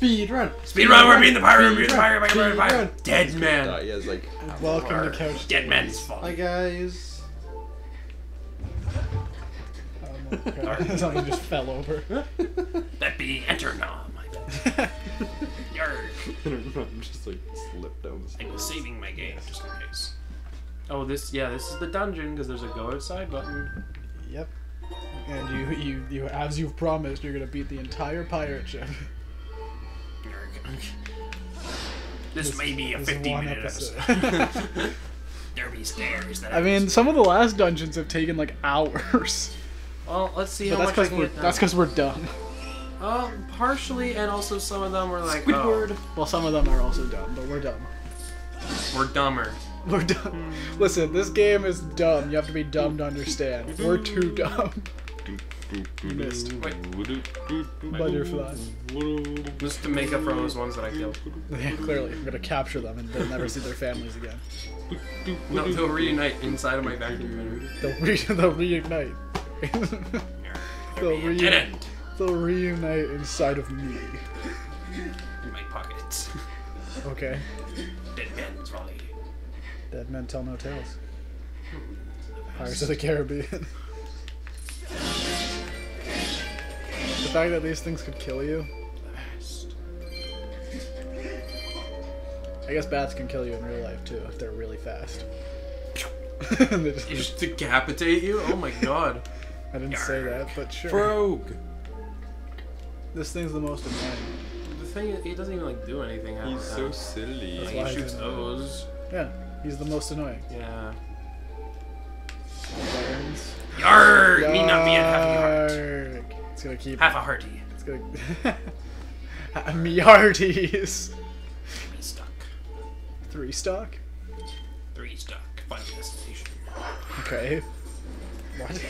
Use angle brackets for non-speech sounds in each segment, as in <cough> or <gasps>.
Speed run. Speed run, we're beating the pirate, we're beating the Speed pirate, run. pirate, pirate, Speed pirate. run. Dead man. Uh, he has like Welcome a to heart. Couch. Dead man's fault. Hi guys. Oh my god. <laughs> Something just fell over. That be enter now. My bad. <laughs> Yarg. I'm just like slipped down the I was stairs. saving my game just in case. Oh, this yeah, this is the dungeon because there's a go outside button. Yep. And you, you, you, as you've promised, you're gonna beat the entire pirate ship. <laughs> <laughs> Yarg. This, may be a 15 minute episode. episode. <laughs> <laughs> there be stairs that I mean, some of the last dungeons have taken like hours. well, let's see But how that's much I because can we're get done. that's because we're dumb. Oh, partially, and also some of them were like, Squidward. oh, Well, some of them are also dumb, but we're dumb. we're dumber. We're dumb. Hmm. Listen, this game is dumb. You have to be dumb to understand. We're too dumb. You missed. Wait. Butterfly. Just to make up for all those ones that I killed. <laughs> Yeah, clearly, we're gonna capture them and they'll never see their families again. No, they'll reunite inside of my vacuum. They'll, re- <laughs> they'll reunite. <laughs> There'll be a reu- dead end they'll reunite inside of me. in my pockets. Okay. Dead man's volley. Dead men tell no tales. Pirates of the Caribbean. The fact that these things could kill you. I guess bats can kill you in real life too if they're really fast. <laughs> They just- They just decapitate you? Oh my god. <laughs> I didn't say that, but sure. Frog. This thing's the most annoying. The thing is, he doesn't even like do anything. half He's so time. silly. Like, he shoots didn't those. Yeah, he's the most annoying. Yeah. Burns. Yarg! Me keep. Half a hearty. It's gonna. <laughs> Me hearties. Me stuck. Three stock. Three stuck. Final destination. Okay. What?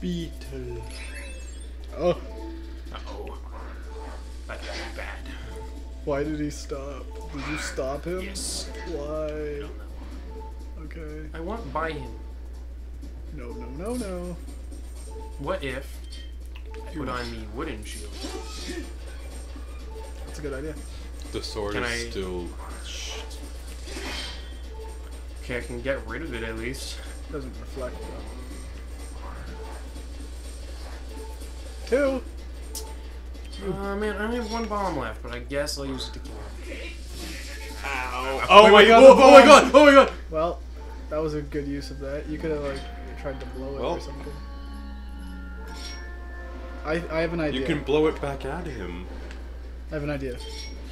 Beetle. Oh, Uh oh. That could be bad. why did he stop? Did you stop him? Yes. Why? Okay. I want by him. No, no, no, no. What if I put on the wooden shield? That's a good idea. The sword Can is I- still. Okay, I can get rid of it at least. Doesn't reflect though. Two. Uh, man, I only have one bomb left, but I guess I'll use it to kill him. Ow. Oh Wait, my God, Oh, oh my god! Oh my god! Well, that was a good use of that. You could have like tried to blow it Well. or something. I I have an idea. You can blow it back at him. I have an idea.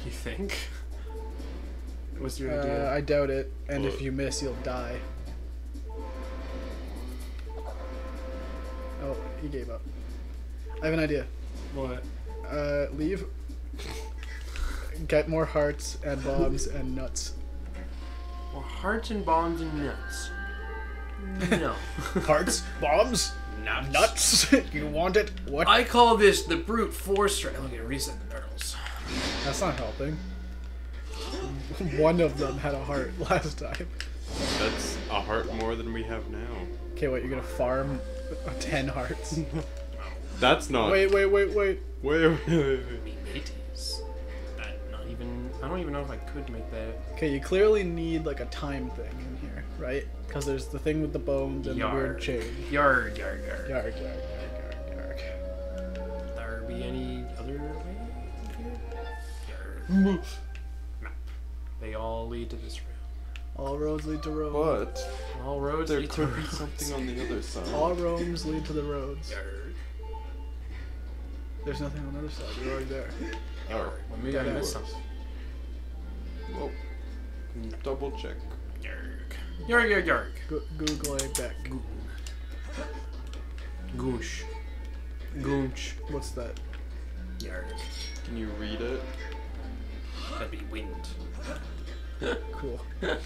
You think? <laughs> What's your Uh, idea? I doubt it. And if you miss, you'll die. Oh, he gave up. I have an idea. What? Uh, leave. Get more hearts and bombs and nuts. More hearts and bombs and nuts. Mm. No. <laughs> Hearts, bombs, nuts. nuts. <laughs> you want it? What? I call this the brute force strike. Look at reset the turtles. That's not helping. <laughs> One of them had a heart last time. That's a heart more than we have now. Okay, wait, you're gonna farm ten hearts. That's not. wait, wait, wait, wait. wait, wait, wait, wait. Not even. I don't even know if I could make that. Okay, you clearly need like a time thing in here, right? Because there's the thing with the bones and the weird chain. Yard, yard, yard. Yarg, yarg, yarg, yarg, yarg. There be any other way here? Yard. Map. They all lead to this room. All roads lead to Rome. What? All roads There lead to could be Rome. something on the other side. All roads lead to the roads. Yard. There's nothing on the other side. You're already there. Oh, Well, maybe I That missed something. well, double check. Yarg. Yarg, yarg, yarg. Go- Google a Beck. Goosh. Goonch. What's that? Yarg. Can you read it? That'd be wind. Cool. <laughs> Yarg.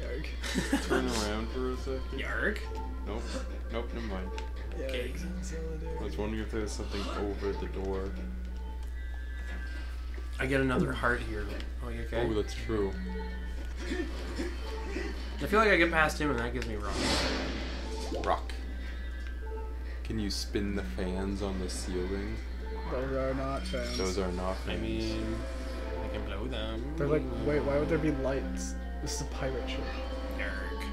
Yarg. Turn around for a second. Yarg. Nope. Nope, never mind. Okay. I was wondering if there was something over the door. I get another heart here. Oh, you okay? Oh, that's true. I feel like I get past him and that gives me rock. Rock. Can you spin the fans on the ceiling? Those are not fans. Those are not I mean, I can blow them. They're like, wait, why would there be lights? This is a pirate ship. Yarg.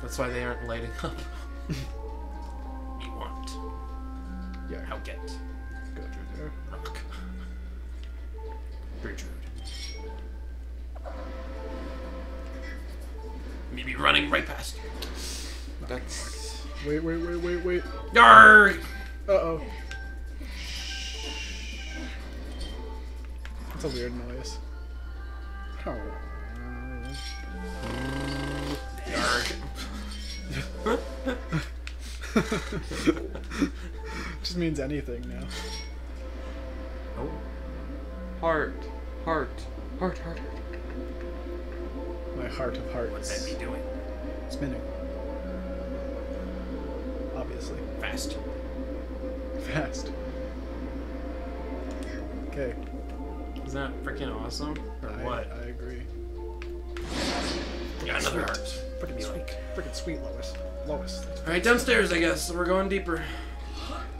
That's why they aren't lighting up. <laughs> you want. Yeah, I'll get. Right past. That's Wait, wait, wait, wait, wait. Yarr! Uh oh. That's a weird noise. Oh. <laughs> Just means anything now. Oh. heart, heart, heart, heart. My heart of What's hearts. that be doing? Spinning. Obviously. Fast. Fast. Okay. Isn't that freaking awesome? Or I, what? I agree. Got another heart. Freaking sweet. like. Freaking sweet, Lois. Lois. Alright, downstairs, I guess. We're going deeper.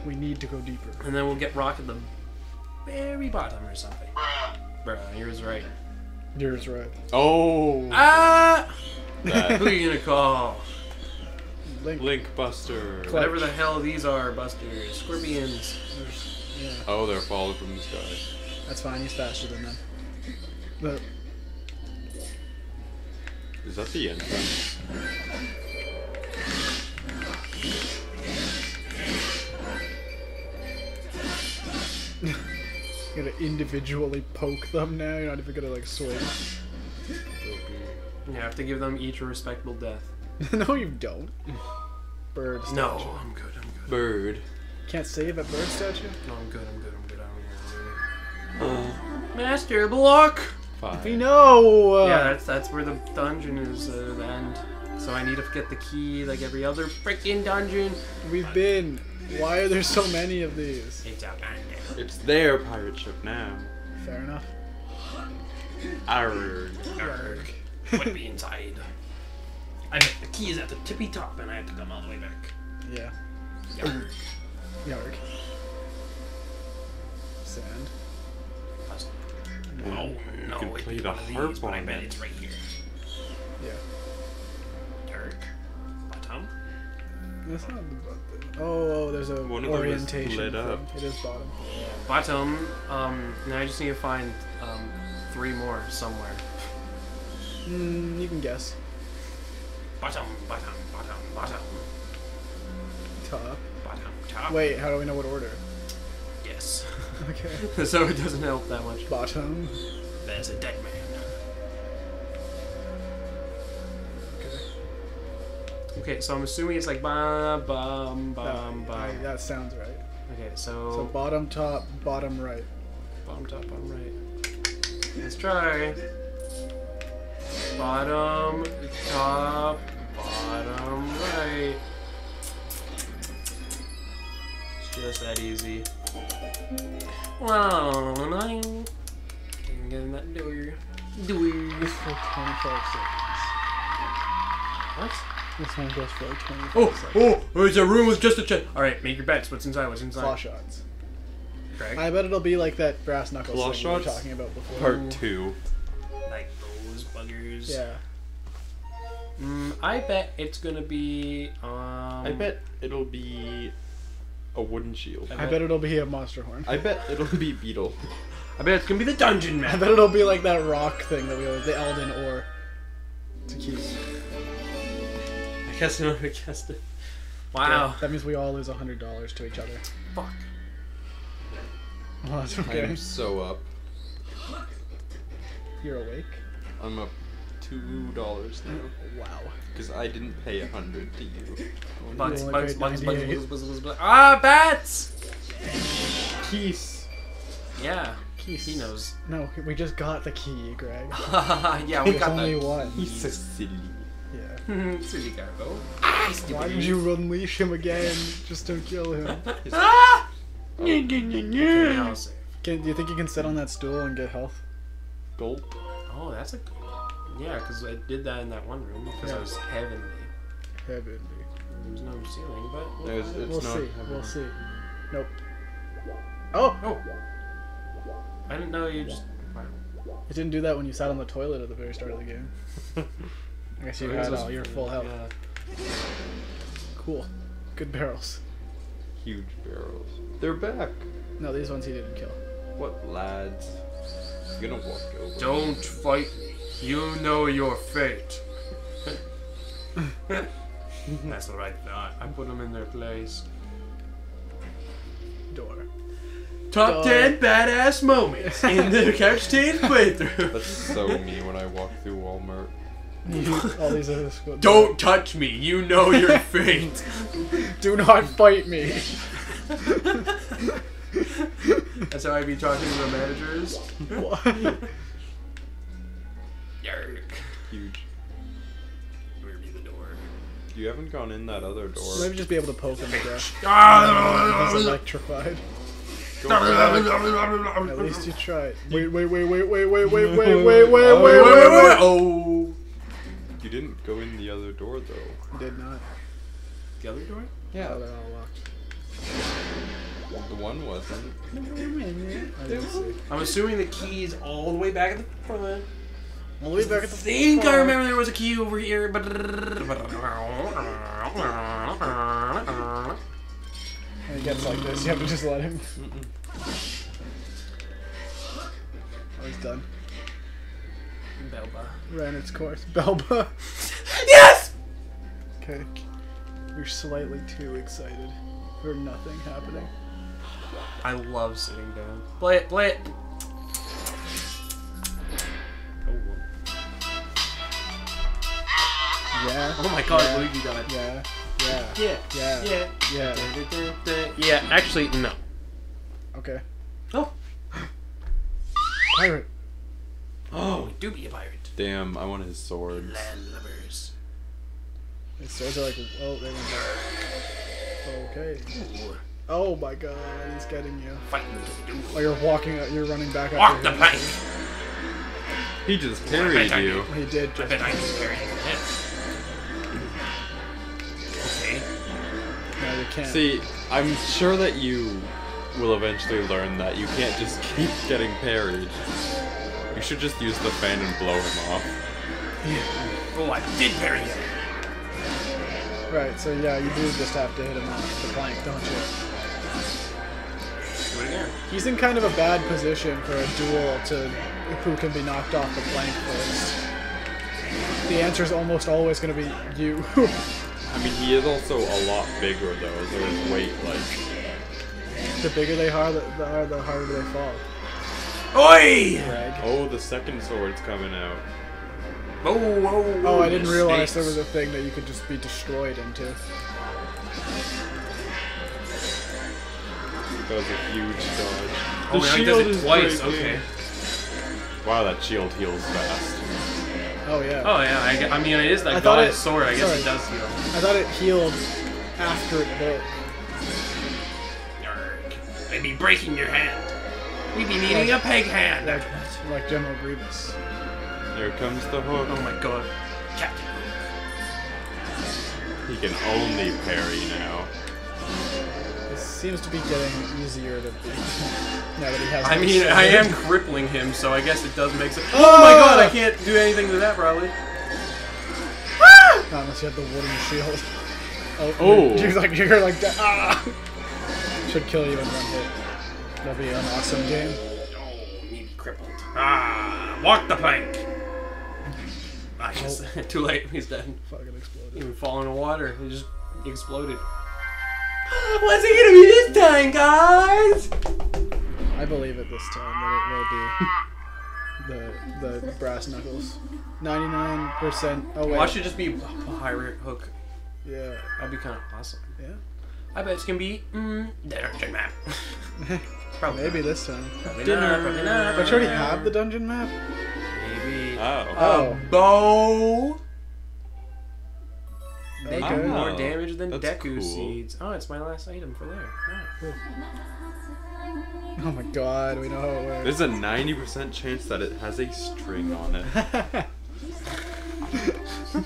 We need to go deeper. And then we'll get rock at the very bottom or something. Bruh, yours right. Yours right. Oh, Ah! That Who are you gonna call? Link. Link Buster. Clutch. Whatever the hell these are, Busters. Scorpions. Yeah, Oh, they're falling from the sky. that's fine. He's faster than them. The, Is that the end? You're gonna individually poke them now. You're not even gonna like swing. You have to give them each a respectable death. <laughs> no, you don't. Bird statue. No, I'm good, I'm good. Bird. Can't save at bird statue. No, I'm good, I'm good, I'm good. I don't hear Master block! Five. We know. yeah, that's that's where the dungeon is, uh, the end. So I need to get the key like every other freaking dungeon. We've been. Why are there so many of these? It's out there. It's their pirate ship now. Fair enough. Arrgh. Arrgh. What be inside? I bet the key is at the tippy top and I have to come all the way back. Yeah. Yarg. Yarg. Sand. Puzzle. Yeah, Oh, you no, can play the harp these, but I on bet it. it's right here. Yeah. Yarg. Bottom. That's not the button. Oh, oh, there's a One of them is orientation. lit up. It is bottom. Bottom. Um, now I just need to find um, three more somewhere. Mm, you can guess. Bottom, bottom, bottom, bottom, Top. bottom, top. Wait, how do we know what order? Yes. <laughs> Okay. <laughs> so it doesn't help that much. Bottom. There's a dead man. Okay. Okay, so I'm assuming it's like bum bum bum that, bum. that sounds right. Okay, So so bottom, top, bottom, right. bottom, top, bottom, right. Let's try. Bottom, top, bottom, right. It's just that easy. Wow, nine. Can get in that door. Door. This for 25 seconds. What? This one goes for like 25 Oh, seconds. oh, oh it's a room with just a chest. All right, make your bets. What's inside? What's inside? Claw shots. Greg? I bet it'll be like that brass knuckles Claw thing we were talking about before. Part two. Like those buggers. Yeah. Mm, I bet it's gonna be. Um, I bet it'll be a wooden shield. I bet it'll be a monster horn. I bet it'll be Beetle. I bet it's gonna be the dungeon I man. bet it'll be like that rock thing that we always, the Eldin ore. To keep. I guess I would have guessed it. Wow. That means we all lose hundred dollars to each other. Fuck. Well, that's I'm so up. You're awake. I'm up two dollars now Wow. because I didn't pay a hundred to you. Bugs, only bugs, paid bugs, bugs, 98. bugs, bugs, bugs, bugs. Ah, bats! Keys. Yeah, Keys. he knows. No, we just got the key, Greg. <laughs> yeah, we There's got only that. one. He's so silly. Yeah. <laughs> Silly cargo. Why did you unleash him again just to kill him? <laughs> Ah! Can, Now save. do you think you can sit on that stool and get health? Gulp. Oh, that's a. Yeah, because I did that in that one room because I was heavenly. Heavenly. There's no ceiling, but we'll There's- find it. it's We'll not see. heavenly. We'll see. Nope. Oh! Oh. I didn't know you just. It didn't do that when you sat on the toilet at the very start of the game. <laughs> I guess you had all your full health. Yeah. Cool. Good barrels. Huge barrels. They're back. No, these ones he didn't kill. What lads? He's gonna walk over. Don't fight me. You know your fate. <laughs> That's what I thought. I put them in their place. Door. Top Dog. 10 badass moments in the <laughs> Couch Stains playthrough. That's so me when I walk through Walmart. all these other squ- Don't touch me. You know your <laughs> fate. Do not fight me. That's how I be talking to the managers. What? <laughs> Yark. Huge. Where the door? You haven't gone in that other door. Maybe just be able to poke him to death. He's electrified. At least you tried. Wait, wait, wait, wait, wait, wait, wait, wait, <laughs> wait, wait, oh. wait, wait, wait. Oh. You didn't go in the other door though. Did not. The other door? Oh, they're all locked. The one wasn't. I didn't see. I'm assuming the key's all the way back at the front. We'll be back at I the think I remember there was a key over here, but. And he gets like this. You have to just let him. Oh, he's done. Belba. Ran its course. <laughs> Belba. Yes! Okay. You're slightly too excited for nothing happening. I love sitting down. Play it, play it. Oh. Yeah. Oh my god, Yeah. Luigi died. Yeah. Yeah. Yeah. Yeah. Yeah. Yeah. Yeah, actually, no. Okay. Oh. Pirate. Oh, we do be a pirate. Damn, I want his swords. Landlubbers. His swords are like, oh, they went there. Okay. Ooh, Oh my god, he's getting you. fighting to the Oh, you're walking, you're running back Walk after the him. plank. He just I parried bet I you. He did I just. bet I can carry him. Okay. No, you can't. See, I'm sure that you will eventually learn that you can't just keep getting parried. You should just use the fan and blow him off. Yeah. Oh, I did parry him. Right, so yeah, you do just have to hit him off the plank, don't you? Do it again. He's in kind of a bad position for a duel to who can be knocked off the plank first. The answer is almost always going to be you. <laughs> I mean, he is also a lot bigger though, so his weight, like. the bigger they are, the, the, are, the harder they fall. Oi! Greg. Oh, the second sword's coming out. Oh, oh, Oh, oh I didn't realize there was a thing that you could just be destroyed into. That was a huge dodge. Oh, The yeah, he does shield it is twice. breaking. Okay. Wow, that shield heals fast. Oh yeah. Oh yeah, I, I mean it is that thought god's it- sword. I guess sorry. it does heal. I thought it healed after it broke. Yarg. They be breaking your hand. We be needing a peg hand. Like, like General Grievous. Here comes the hook. Oh my god. Captain. He can only parry now. This seems to be getting easier to beat <laughs> now that he has. I mean, sword. I am crippling him, so I guess it does make sense. Oh my god, I can't do anything to that probably. Not unless you have the wooden shield. Oh, <laughs> Oh. <laughs> You're like you're like that. Ah! Should kill you in one hit. That'd be an awesome game. Oh, me be crippled. Ah, walk the plank. I guess too late. He's dead. Fucking exploded. Even would fall in the water. He just exploded. What's it gonna be this time, guys? I believe it this time that it will be the the brass knuckles. Ninety nine percent. Oh wait. Watch it just be a pirate hook. Yeah. That'd be kind of awesome. Yeah. I bet it's gonna be mm, the dungeon map. Probably Maybe not. this time. Probably Dinner. not. Probably not. Don't you already have the dungeon map? Maybe. Oh. Oh. A bow. They Okay. do oh, more Oh, damage than that's Deku cool. seeds. Oh, it's my last item for there. Oh. Oh my god, we know how it works. There's a 90% chance that it has a string on it. <laughs>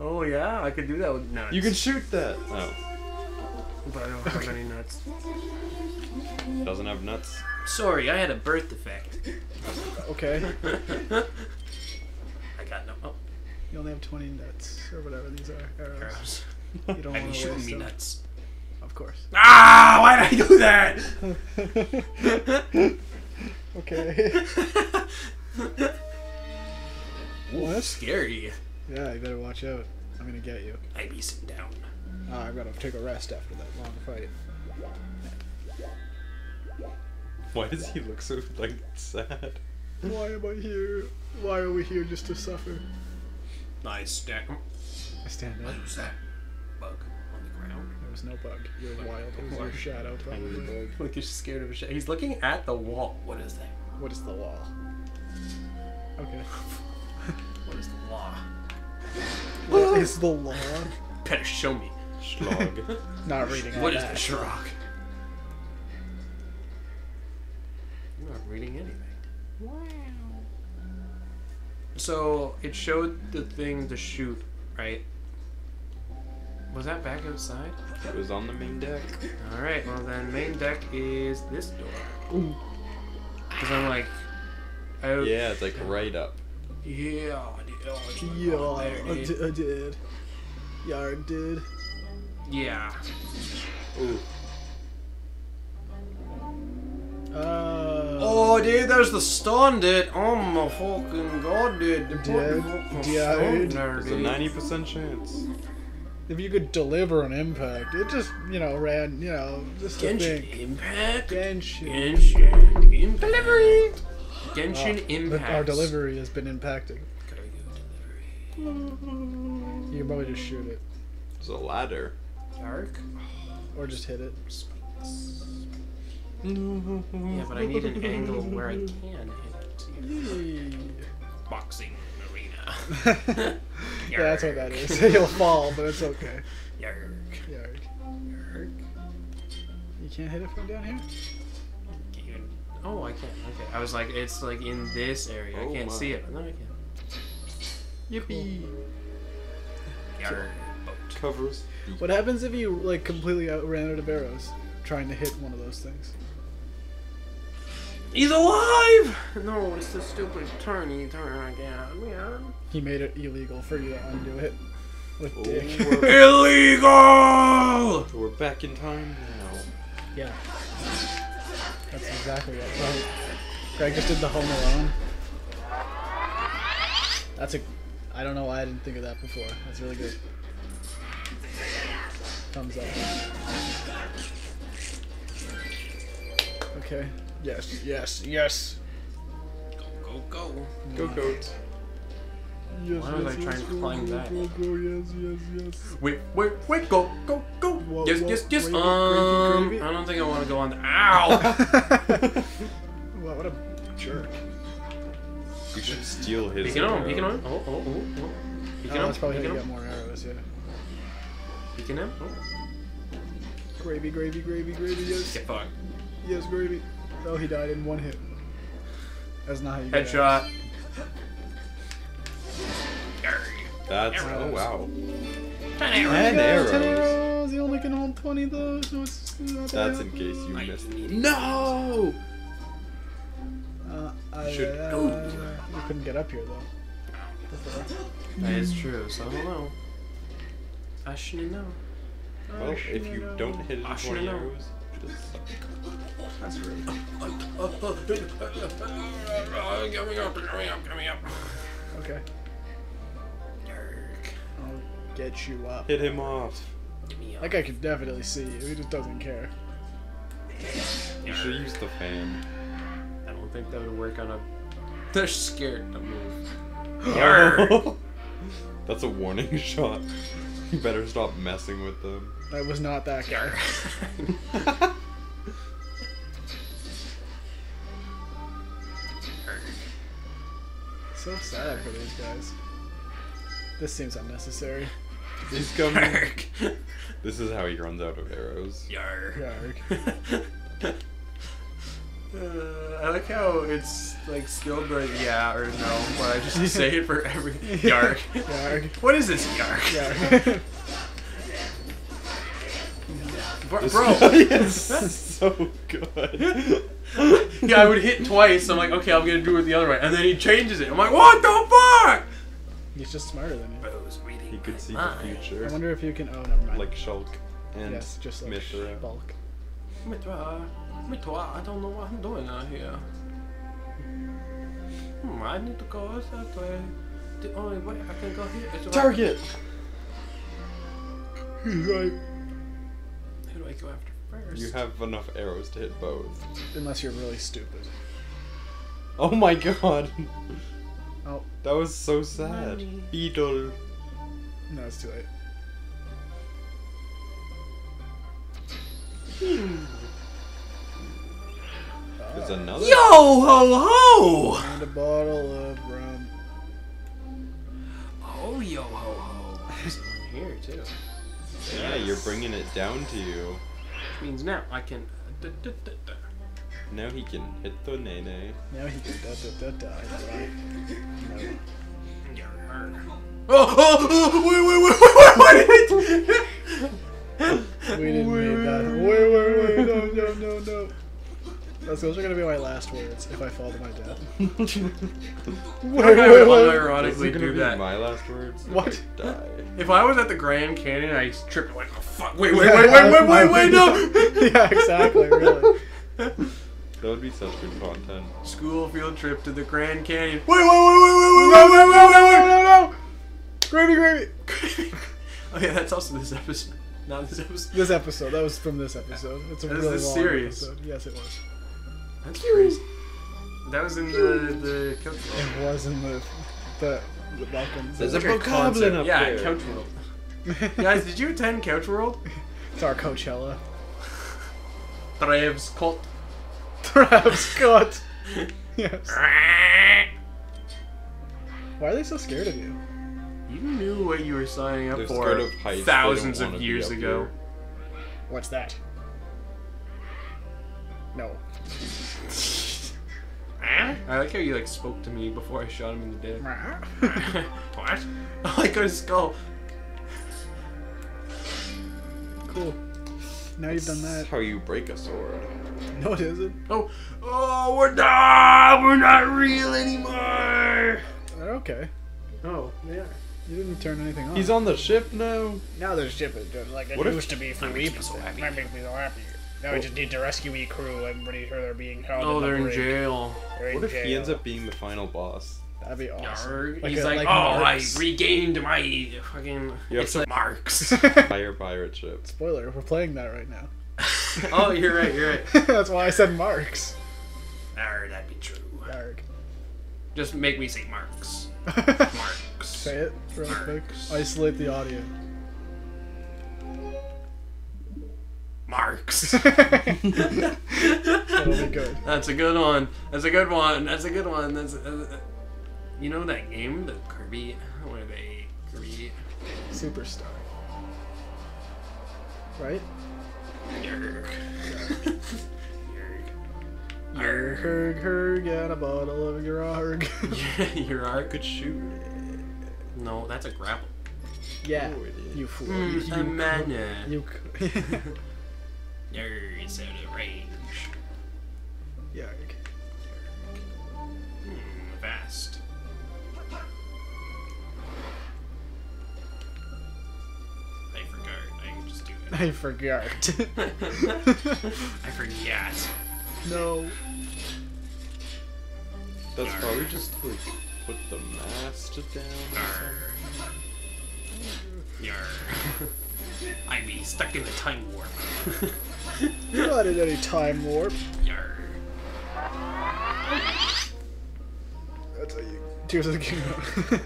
Oh yeah, I could do that with nuts. You can shoot that. Oh, But I don't have any nuts. doesn't have nuts. Sorry, I had a birth defect. Okay. <laughs> I got no oh, You only have 20 nuts, or whatever these are. Arrows. arrows. You don't I'd want to waste me them. nuts. Of course. Ah! Why did I do that? <laughs> okay. <laughs> Ooh, What? Scary. Yeah, you better watch out. I'm gonna get you. I be sitting down. Ah, I've gotta take a rest after that long fight. Why does he look so like sad? Why am I here? Why are we here just to suffer? Nice stack. I stand up. What was that? Bug on the ground. There was no bug. You're wild. It was your shadow, probably. Like he's scared of a shit. He's looking at the wall. What is that? What is the wall? Okay. <laughs> What is the law? <laughs> What is the law? <laughs> Better show me. Schlog. Not reading all What is that. the Shrock? You're not reading anything. Wow. So it showed the thing to shoot, right? Was that back outside? it was on the main deck. Alright, well then main deck is this door. Because I'm like out Yeah, it's like right up. Yeah, I did. Oh, it's like, Yeah, oh, there I, it is. di- I did. Yeah, I did. Yeah. Ooh. Uh, Oh, dude, there's the stun, dude. Oh my fucking god, dude. The Dude, fucking dude. stun there, There's a 90% chance. if you could deliver an impact, it just, you know, ran, you know, just a Genshin thing. Impact. Genshin. Genshin Impact. Delivery. Genshin Uh, Impact. Our delivery has been impacted. Delivery. You can probably just shoot it. There's a ladder. Dark. Or just hit it. Yeah, but I need an angle where I can hit it. Yay. Boxing arena. <laughs> yeah, that's what that is. You'll fall, but it's okay. Yarg. Yarg. Yarg. You can't hit it from down here? Even- Oh, I can't. Okay, I was like, it's like in this area. I Oh can't my. see it. No, I can. Yippee. Yarg. Boat. Covers. What happens if you, like, completely out- ran out of arrows trying to hit one of those things? He's alive! No, it's the stupid turny turn again. Yeah. He made it illegal for you to undo it with Oh, dick. we're, <laughs> Illegal! we're back in time now. yeah. That's exactly what. Right. Greg just did the Home Alone. That's a. I don't know why I didn't think of that before. That's really good. Thumbs up. Okay. Yes. Yes. Yes. Go, go, go. Go goat. Yes. Why was yes, I trying yes, to climb go, that? Go, go, yes, yes, yes. Wait, wait, wait, go, go, go. Whoa, yes, whoa, yes, yes. gravy, um, gravy, gravy. I don't think I want to go on the. Ow! <laughs> <laughs> Wow, what a jerk. You should steal his. Peeking on, arrow. peeking on. Oh, oh, oh, oh. Peeking Oh, on, that's probably how peeking get more arrows, yeah. Peeking him. Oh, Gravy, gravy, gravy, gravy, yes. get fucked. Yes, gravy. Oh, he died in one hit. That's not how you get Headshot. Yarg. That's. Arrows. Oh wow. Ten arrows. And Yeah, ten arrows. arrows. You only can hold 20 of those. No, it's not That's in case you I missed. No! Uh, I, Should- uh, you couldn't get up here, though. That is true, so I don't know. I shouldn't know. Well, if you don't hit it I should've 20 known. arrows, just suck. That's rude. Coming up, coming up, coming up. Okay. Yarg. I'll get you up. Hit him off. Get me up. That guy can definitely see you. He just doesn't care. You should use the fan. I don't think that would work on a. They're scared to move. <laughs> Yarg. <laughs> That's a warning <laughs> shot. You better stop messing with them. That was not that guy. <laughs> So sad for these guys. This seems unnecessary. He's coming. Yarg. This is how he runs out of arrows. Yarg. Yarg. <laughs> Uh, I like how it's like still the yeah or no, but I just <laughs> say it for every yark. Yarg. What is this yark? Yarg. Bro, This bro. is <laughs> so good. <laughs> yeah, I would hit twice. I'm like, okay, I'm gonna do it the other way, and then he changes it. I'm like, what the fuck? He's just smarter than you. Bro's reading He could see the future. I wonder if you can. Oh, never mind. like Shulk and yes, just like Mythra. bulk. Mythra, Mythra, I don't know what I'm doing out here. Hmm, I need to go that way. The only way I can go here is Target. He's like, Who I go after first? You have enough arrows to hit both. unless you're really stupid. Oh my god. Oh, That was so sad. Money. Beetle. no, it's too late. There's Ah, another. Yo ho ho! and a bottle of rum. Oh yo ho ho! There's one here too. Yeah, you're bringing it down to you. Which means now I can. uh, da, da, da, da. Now he can hit the nene. Now he can da da da da. Right? No. Oh, oh, oh, wait, wait, wait, wait, wait, We didn't need that. Wait, wait, wait, no, no, no, no. Those those are gonna be my last words if I fall to my death. Those Wait, I would wait, wait. unironically are do that. my last words. What? Die. If I was at the Grand Canyon, I tripped like, oh fuck, wait, wait, wait, wait, wait, wait, wait, no! yeah, exactly, really. That would be such good content. School field trip to the Grand Canyon. Wait, wait, wait, wait, wait, wait, wait, wait, no, wait, no, wait, no, no! Gravy, gravy! wait. Oh yeah, that's also this episode. Not this episode. This episode, that was from this episode. It's a That was really this long series. episode. Yes, it was. That's crazy. That was in the the couch world. It was in the the, the Balkans. There's It's a like bokoblin concept. up yeah, there. Couch World. <laughs> Guys, did you attend Couch World? <laughs> It's our Coachella. <laughs> Traves cult. Travis Scott. Yes. Why are they so scared of you? You knew what you were signing up They're for of heights. Thousands of years ago. here. What's that? No. <laughs> I like how you like spoke to me before I shot him in the dick. What? Oh, I got his skull. Cool. Now you've done that. That's how you break a sword. No, it isn't. Oh, oh, we're not. We're not real anymore. They're okay. Oh, yeah. You didn't turn anything on. He's on the ship now. now there's ship is just like it What if- used to be for That me so happy. That makes me so happy. Now we just need to rescue E crew. I'm pretty sure they're being held. Oh, in they're in brig. jail. They're in What if he ends up being the final boss? That'd be awesome. Like He's a- like, like oh, Marx." I regained my fucking. You have it's like Marx. <laughs> Fire pirate ship. Spoiler: We're playing that right now. <laughs> oh, you're right. You're right. <laughs> That's why I said Marx. Arr, that'd be true. Yarg. Just make me say Marx. Marx. Say it real quick. Marx. Isolate the audio. Marx. <laughs> That'll be good. That's a good one. That's a good one. That's a good one. That's. Uh, you know that game, the Kirby, where they Kirby. Superstar. Right? Yerg. Yerg. Herg, herg, and a bottle of your arg. <laughs> yeah, <laughs> Your art. Could shoot. No, that's a grapple. yeah. Oh, it is. You fool. Mm, you, a mana. you, you Yerg, it's out of range. Yarg. Hmm, fast. I forgot. I can just do it. I forgot. <laughs> <laughs> I forgot. no. That's probably just like, put the mast down. or Yarr. Yarr. I'd be stuck in the time warp. <laughs> You're not in any time warp. That's how you. Tears of the Kingdom. <laughs>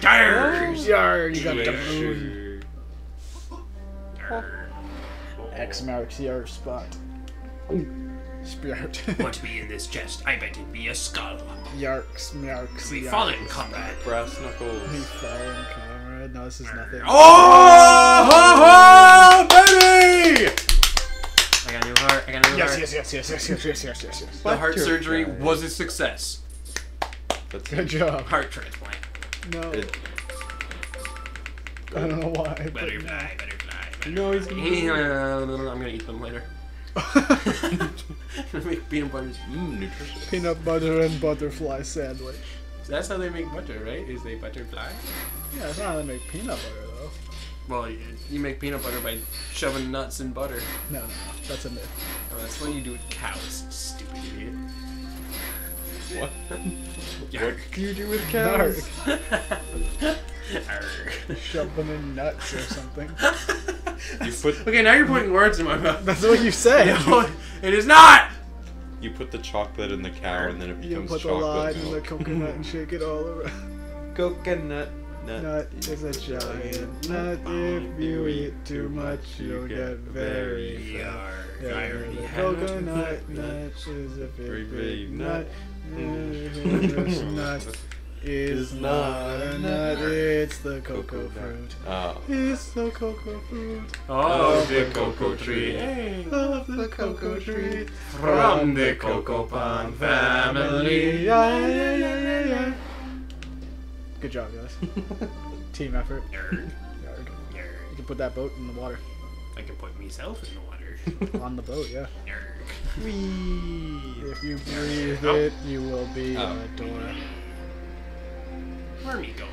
Yarr. Yarg, you got something. the moon. X marks your spot. Spirit. What be <laughs> in this chest? I bet it be a skull. Yarks, marks. We yarks. fall in combat. Brass We knuckles. fall in comrade. No, this is nothing. Oh, got a new heart. I got a new Yes, heart. yes, yes, yes, yes, yes, yes, yes, yes, yes, yes. The heart Butterfly. surgery was a success. That's Good job. Heart transplant. No, It, I don't know why. but- Butterfly, butterfly. No, he's- I'm gonna eat them later. make <laughs> <laughs> peanut butter. mm, nutritious. Peanut butter and butterfly sandwich. That's how they make butter, right? Is they butterfly? Yeah, that's not how they make peanut butter though. Well, you, you make peanut butter by shoving nuts in butter. No, no, no, that's a myth. Oh, that's what you do with cows, stupid idiot. What? Yarg. What do you do with cows? <laughs> Arr. Shove them in nuts or something. <laughs> You put okay, now you're putting words in my mouth. That's what you say. <laughs> No, it is not! you put the chocolate in the cow and then it becomes You becomes put the chocolate lime in the coconut and shake it all around. Coconut nut. <laughs> Nut is a giant nut. If you eat too much, you'll get very fat. <laughs> Yarg. I Yeah, the coconut nut is a Very big, big big nut. nut. This nut is not a nut, it's the cocoa fruit. Ah. It's the cocoa fruit Oh, the cocoa tree. of the cocoa tree. From the Cocoa Pond family. Yeah, yeah, yeah, yeah, yeah. Good job, guys. <laughs> Team effort. Yarg. Yarg. You can put that boat in the water. I can put myself in the water. <laughs> On the boat, yeah. Yarg. Whee! If you breathe Oh. it, you will be Oh. a door. Where are we going?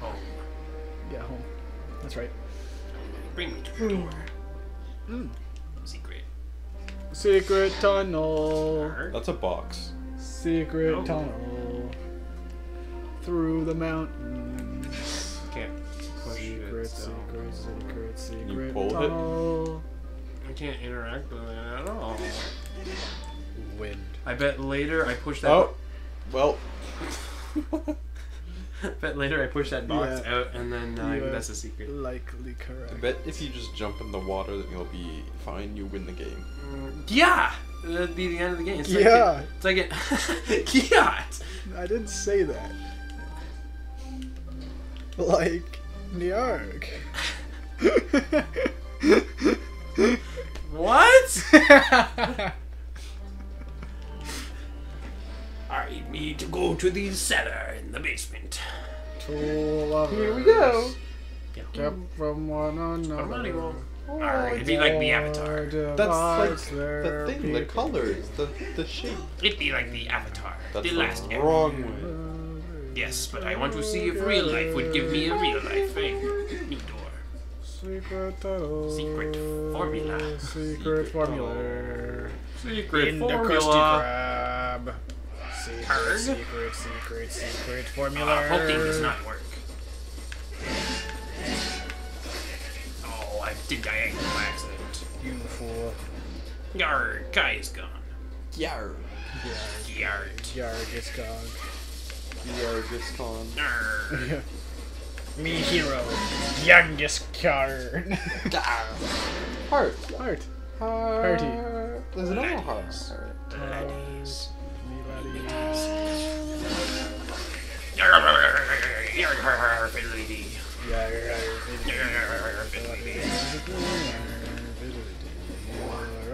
Home. Yeah, home. That's right. Bring me to the door. Mm. Secret. Secret tunnel. Yarg. That's a box. Secret Oh. tunnel. Through the mountains. Can't push Secret, it. So. secret, secret, secret pulled it? I can't interact with it at all. Wind. I bet later I push that. Oh, well. <laughs> bet later I push that box Yeah. out, and then uh, You that's a secret. Likely correct. I bet if you just jump in the water, then you'll be fine. You win the game. Mm, Yeah, that'd be the end of the game. It's Yeah. Like it, it's like it. <laughs> yeah. I didn't say that. <laughs> Like New York. What? <laughs> I need to go to the cellar in the basement. Two lovers. Here we go. Yeah. Kept from one another. Armani oh, Arr, it'd be like the Avatar. That's like the their thing, the colors, the the shape. It'd be like the Avatar. That's the last the Airbender. wrong way. Yes, but I want to see if real life would give me a real life thing. New door. Secret tunnel. Secret formula. Secret Secret formula. Secret In the Krusty Krab. Secret, Arg. secret, secret, secret Uh, formula. hoping does not work. Oh, I did diagonal accident. You fool. Yar, Kai is gone. Yar. Yar. Yarg is gone. Yar just gone. Me hero. Youngest card. Heart. <laughs> Heart. Heart. Hearty. There's another heart.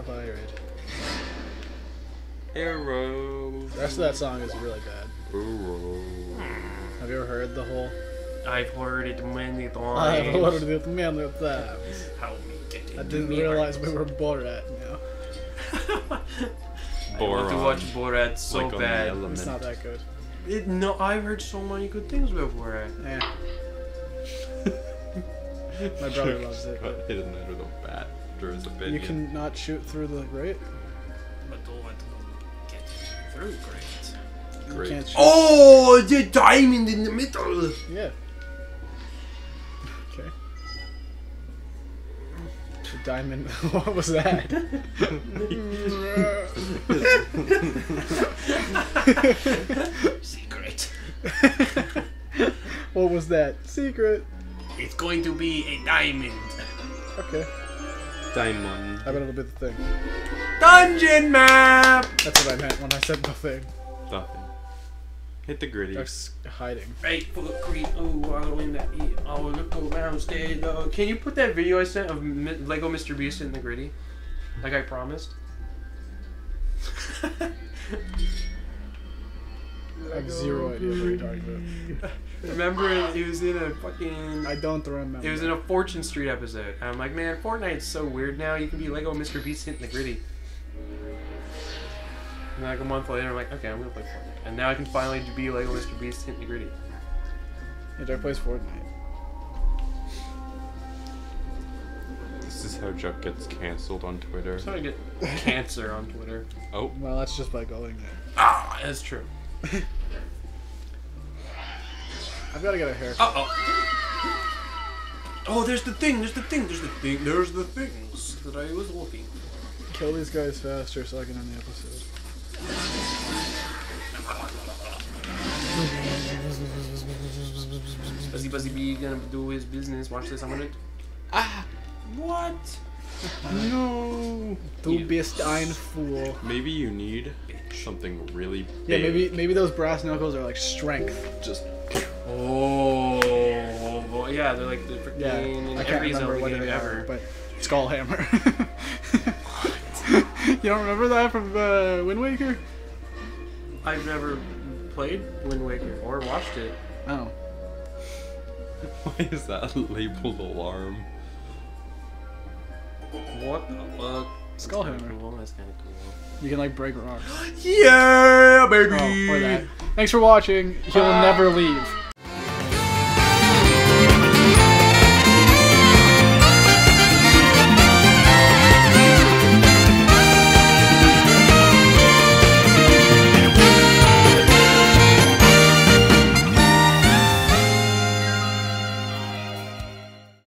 Pirate. Arrow. The rest of that song is really bad. Arrow. Have you ever heard the whole? I've heard it many times. I've heard it many times. Help me get I didn't me realize we heart. were Borat now. <laughs> I want to watch Borat so Like bad. It's not that good. It, no, I've heard so many good things about Borat. Eh. <laughs> My brother loves it. Got hit in the head with a bat. Or is a bit. You can not shoot through the grate. But don't want to get through great. You Great. Oh, the diamond in the middle. Yeah. Okay. The diamond. <laughs> what was that? Secret. <laughs> what was that? Secret. It's going to be a diamond. Okay. Diamond. I bet it'll be the thing. Dungeon map. That's what I meant when I said the thing. Nothing. Hit the gritty. That's hiding. Right foot creep. Oh, I'll win that. eat. Oh, look around, stay though. Can you put that video I sent of Mi- Lego Mr. Beast in the gritty? Like I promised. <laughs> I have zero idea what you're talking <laughs> Remember, he was in a fucking. I don't remember. It was in a Fortune Street episode. And I'm like, man, Fortnite's so weird now. You can be Lego Mr. Beast hitting the gritty. And like a month later, I'm like, okay, I'm gonna play Fortnite. And now I can finally be Lego Mr. Beast hitting the gritty. Yeah, Jack plays Fortnite. This is how Chuck gets canceled on Twitter. I'm trying to get <laughs> cancer on Twitter. Oh, Well, that's just by going there. Ah, that's true. <laughs> I've got to get a haircut. Uh oh. Oh, there's the thing. There's the thing. There's the thing. There's the things that I was looking. For. Kill these guys faster so I can end the episode. Buzzy Buzzy Bee gonna do his business. Watch this. I'm gonna. Ah! What? no! Du You bist ein Fool. maybe you need something really big. Yeah, maybe maybe those brass knuckles are like strength. just Oh, yeah, they're like the freaking Yeah, in I can't every remember what they ever. are, but Skull Hammer. <laughs> <laughs> you don't remember that from uh, Wind Waker? I've never played Wind Waker or watched it. Oh, <laughs> why is that labeled alarm? What the fuck? Skull That's Hammer. kinda Cool. That's kind of cool. you can like break rocks. <gasps> Yeah, baby. Oh, or that. Thanks for watching. He'll Bye. never leave.